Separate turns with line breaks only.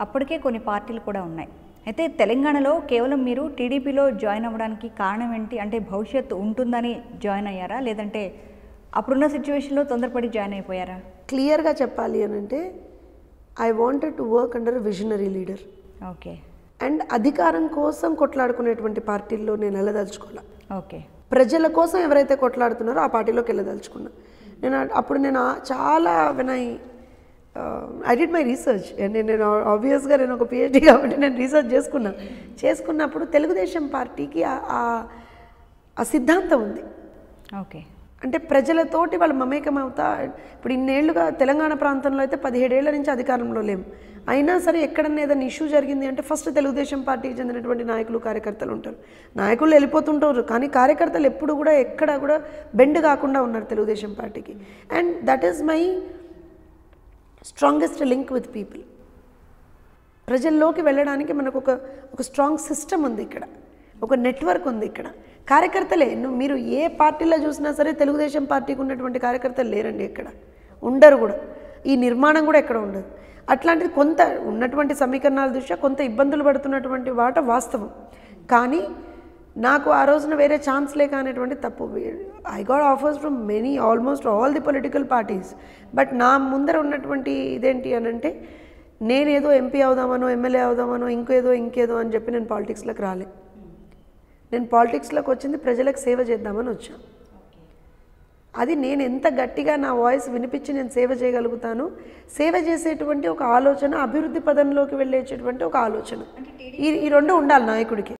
అప్పటికే కొన్ని పార్టీలు కూడా ఉన్నాయి. అయితే తెలంగాణలో కేవలం మీరు టీడీపీలో జాయిన్ అవ్వడానికి కారణం ఏంటి? అంటే భవిష్యత్తు ఉంటుందని జాయిన్ అయ్యారా? లేదంటే అప్పుడున్న సిచ్యువేషన్లో తొందరపడి జాయిన్ అయిపోయారా?
క్లియర్గా చెప్పాలి అని అంటే I wanted to work under visionary leader
okay.
And అధికారం కోసం కొట్లాడుకునేటువంటి పార్టీల్లో నేను వెళ్ళదలుచుకోవాలి
ఓకే.
ప్రజల కోసం ఎవరైతే కొట్లాడుతున్నారో ఆ పార్టీలోకి వెళ్ళదలుచుకున్నా. నేను అప్పుడు నేను చాలా when I I did my research నేను ఆబ్వియస్గా నేను ఒక పిహెచ్డి కాబట్టి నేను రీసెర్చ్ చేసుకున్నా. చేసుకున్నప్పుడు తెలుగుదేశం పార్టీకి ఆ సిద్ధాంతం ఉంది.
ఓకే
అంటే ప్రజలతోటి వాళ్ళు మమేకం అవుతా ఇప్పుడు ఇన్నేళ్ళుగా తెలంగాణ ప్రాంతంలో అయితే పదిహేడేళ్ళ నుంచి అధికారంలో లేము అయినా సరే ఎక్కడన్నా ఏదైనా ఇష్యూ జరిగింది అంటే ఫస్ట్ తెలుగుదేశం పార్టీకి చెందినటువంటి నాయకులు కార్యకర్తలు ఉంటారు. నాయకులు వెళ్ళిపోతుంటారు కానీ కార్యకర్తలు ఎప్పుడు కూడా ఎక్కడ కూడా బెండ్ కాకుండా ఉన్నారు తెలుగుదేశం పార్టీకి. And that is my strongest link with people ప్రజల్లోకి వెళ్ళడానికి మనకు ఒక ఒక స్ట్రాంగ్ సిస్టమ్ ఉంది ఇక్కడ. ఒక నెట్వర్క్ ఉంది ఇక్కడ. కార్యకర్తలే నువ్వు మీరు ఏ పార్టీలో చూసినా సరే తెలుగుదేశం పార్టీకి ఉన్నటువంటి కార్యకర్తలు లేరండి ఇక్కడ. ఉండరు కూడా. ఈ నిర్మాణం కూడా ఎక్కడ ఉండదు. అట్లాంటిది కొంత ఉన్నటువంటి సమీకరణాల దృష్ట్యా కొంత ఇబ్బందులు పడుతున్నటువంటి వాట వాస్తవం. కానీ నాకు ఆ రోజున వేరే ఛాన్స్ లేక అనేటువంటి తప్పు I got offers from many almost all the political parties but నా ముందర ఉన్నటువంటి ఇదేంటి అని అంటే నేనేదో ఎంపీ అవుదామనో ఎమ్మెల్యే అవుదామనో ఇంకేదో ఇంకేదో అని చెప్పి నేను పాలిటిక్స్లోకి రాలే. నేను పాలిటిక్స్లోకి వచ్చింది ప్రజలకు సేవ చేద్దామని వచ్చాను అది నేను ఎంత గట్టిగా నా వాయిస్ వినిపించి నేను సేవ చేయగలుగుతాను? సేవ చేసేటువంటి ఒక ఆలోచన అభివృద్ధి పదంలోకి వెళ్ళేటటువంటి ఒక ఆలోచన. ఈ ఈ రెండు ఉండాలి నాయకుడికి.